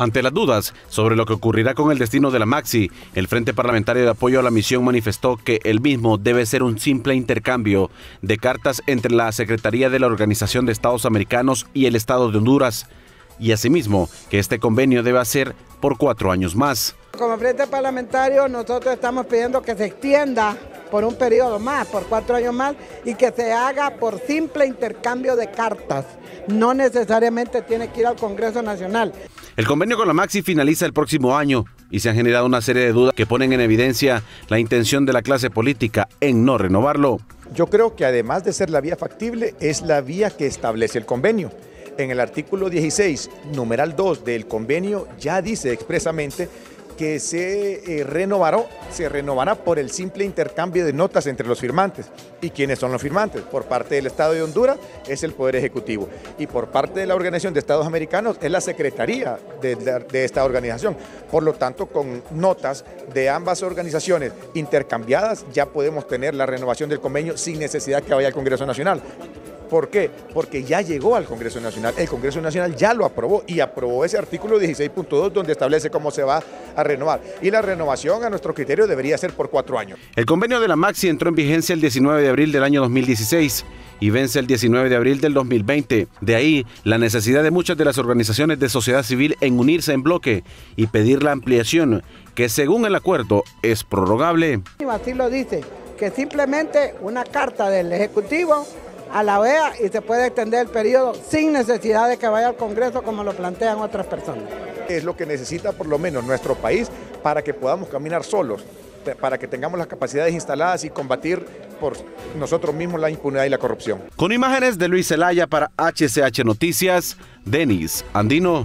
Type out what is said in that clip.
Ante las dudas sobre lo que ocurrirá con el destino de la Maxi, el Frente Parlamentario de Apoyo a la Misión manifestó que el mismo debe ser un simple intercambio de cartas entre la Secretaría de la Organización de Estados Americanos y el Estado de Honduras, y asimismo que este convenio debe ser por cuatro años más. Como Frente Parlamentario nosotros estamos pidiendo que se extienda por un periodo más, por cuatro años más, y que se haga por simple intercambio de cartas. No necesariamente tiene que ir al Congreso Nacional. El convenio con la Maxi finaliza el próximo año y se han generado una serie de dudas que ponen en evidencia la intención de la clase política en no renovarlo. Yo creo que además de ser la vía factible, es la vía que establece el convenio. En el artículo 16, numeral 2 del convenio, ya dice expresamente que se eh, renovará, se renovará por el simple intercambio de notas entre los firmantes. ¿Y quiénes son los firmantes? Por parte del Estado de Honduras es el Poder Ejecutivo y por parte de la Organización de Estados Americanos es la Secretaría de, de esta organización. Por lo tanto, con notas de ambas organizaciones intercambiadas ya podemos tener la renovación del convenio sin necesidad que vaya al Congreso Nacional. ¿Por qué? Porque ya llegó al Congreso Nacional. El Congreso Nacional ya lo aprobó y aprobó ese artículo 16.2 donde establece cómo se va a renovar. Y la renovación a nuestro criterio debería ser por cuatro años. El convenio de la Maxi entró en vigencia el 19 de abril del año 2016 y vence el 19 de abril del 2020. De ahí la necesidad de muchas de las organizaciones de sociedad civil en unirse en bloque y pedir la ampliación, que según el acuerdo es prorrogable. Así lo dice, que simplemente una carta del Ejecutivo a la OEA y se puede extender el periodo sin necesidad de que vaya al Congreso como lo plantean otras personas. Es lo que necesita por lo menos nuestro país para que podamos caminar solos, para que tengamos las capacidades instaladas y combatir por nosotros mismos la impunidad y la corrupción. Con imágenes de Luis Zelaya para HCH Noticias, Denis Andino.